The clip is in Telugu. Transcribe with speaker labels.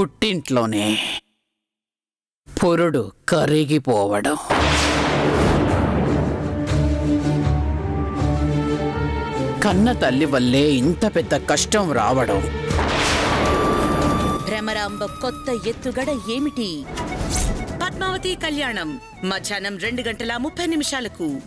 Speaker 1: పుట్టింట్లోనే పొరుడు కరిగిపోవడం. కన్న తల్లి వల్లే ఇంత పెద్ద కష్టం రావడం.
Speaker 2: భ్రమరాంబ కొత్త ఎత్తుగడ ఏమిటి?
Speaker 3: పద్మావతి కళ్యాణం మధ్యాహ్నం రెండు గంటల ముప్పై నిమిషాలకు.